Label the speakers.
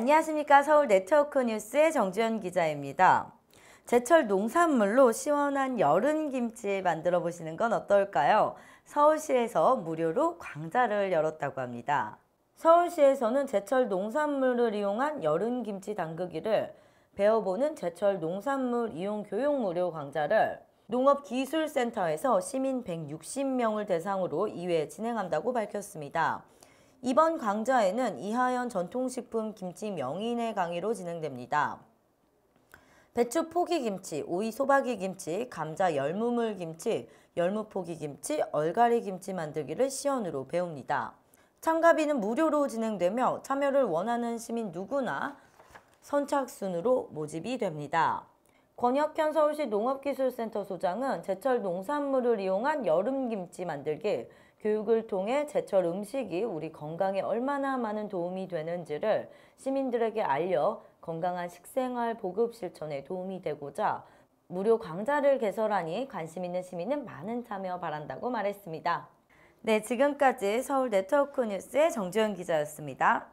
Speaker 1: 안녕하십니까. 서울 네트워크 뉴스의 정주현 기자입니다. 제철 농산물로 시원한 여름 김치 만들어 보시는 건 어떨까요? 서울시에서 무료로 광자를 열었다고 합니다. 서울시에서는 제철 농산물을 이용한 여름 김치 담그기를 배워보는 제철 농산물 이용 교육 무료 강좌를 농업기술센터에서 시민 160명을 대상으로 2회 진행한다고 밝혔습니다. 이번 강좌에는 이하연 전통식품 김치 명인의 강의로 진행됩니다. 배추 포기 김치, 오이 소박이 김치, 감자 열무물 김치, 열무 포기 김치, 얼갈이 김치 만들기를 시연으로 배웁니다. 참가비는 무료로 진행되며 참여를 원하는 시민 누구나 선착순으로 모집이 됩니다. 권혁현 서울시 농업기술센터 소장은 제철 농산물을 이용한 여름김치 만들기 교육을 통해 제철 음식이 우리 건강에 얼마나 많은 도움이 되는지를 시민들에게 알려 건강한 식생활 보급 실천에 도움이 되고자 무료 강좌를 개설하니 관심 있는 시민은 많은 참여 바란다고 말했습니다. 네, 지금까지 서울 네트워크 뉴스의 정주현 기자였습니다.